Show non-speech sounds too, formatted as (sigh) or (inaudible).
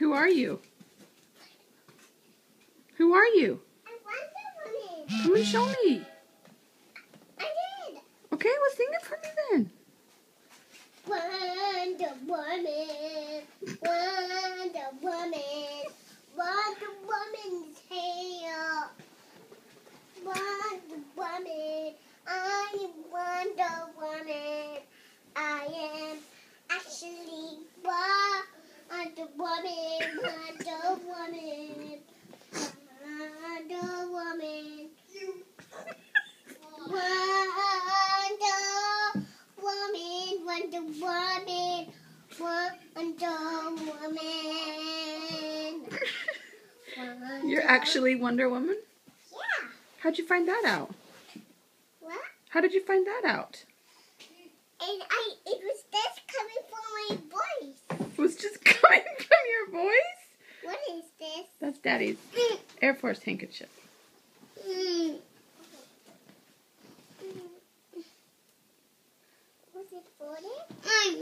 Who are you? Who are you? I Wonder Woman. Come and show me. I did. Okay, well sing it for me then. Wonder Woman. Wonder Woman. Wonder Woman's here. Wonder Woman. I am Wonder Woman. I am actually Wonder Woman. Wonder Woman. Wonder Woman. Wonder Woman, Wonder Woman, Wonder (laughs) You're actually Wonder Woman? Yeah. How'd you find that out? What? How did you find that out? And I, it was just coming from my voice. It was just (laughs) coming from your voice? What is this? That's Daddy's (laughs) Air Force handkerchief. it folded?